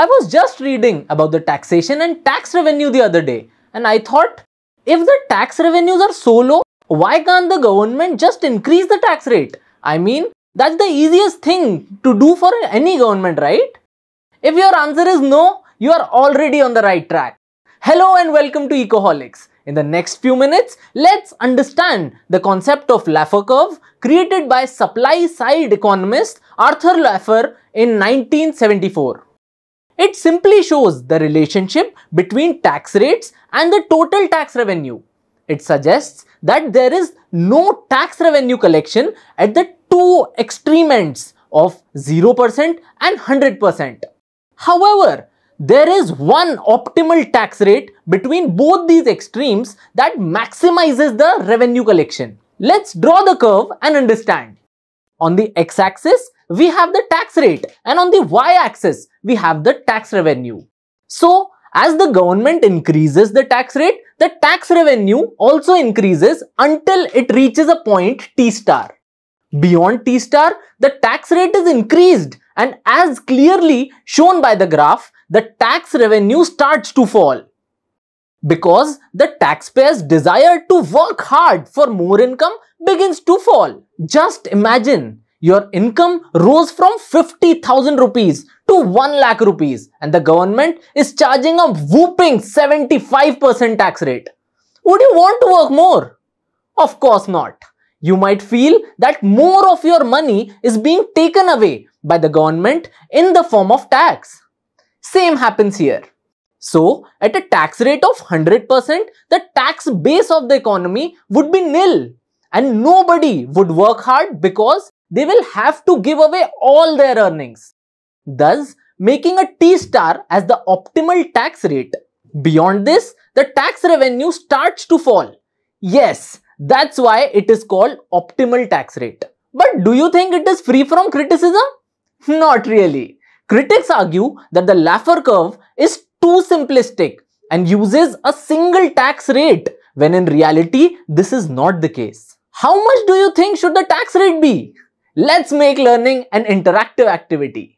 I was just reading about the taxation and tax revenue the other day and I thought if the tax revenues are so low, why can't the government just increase the tax rate? I mean, that's the easiest thing to do for any government, right? If your answer is no, you are already on the right track. Hello and welcome to Ecoholics. In the next few minutes, let's understand the concept of Laffer curve created by supply side economist Arthur Laffer in 1974. It simply shows the relationship between tax rates and the total tax revenue. It suggests that there is no tax revenue collection at the two extreme ends of 0% and 100%. However, there is one optimal tax rate between both these extremes that maximizes the revenue collection. Let's draw the curve and understand. On the x-axis, we have the tax rate and on the y-axis, we have the tax revenue. So, as the government increases the tax rate, the tax revenue also increases until it reaches a point T star. Beyond T star, the tax rate is increased and as clearly shown by the graph, the tax revenue starts to fall. Because the taxpayer's desire to work hard for more income begins to fall. Just imagine your income rose from 50,000 rupees to 1 lakh rupees and the government is charging a whooping 75% tax rate. Would you want to work more? Of course not. You might feel that more of your money is being taken away by the government in the form of tax. Same happens here. So, at a tax rate of 100%, the tax base of the economy would be nil and nobody would work hard because they will have to give away all their earnings, thus making a T star as the optimal tax rate. Beyond this, the tax revenue starts to fall. Yes, that's why it is called optimal tax rate. But do you think it is free from criticism? Not really. Critics argue that the Laffer curve is too simplistic and uses a single tax rate when in reality this is not the case. How much do you think should the tax rate be? Let's make learning an interactive activity.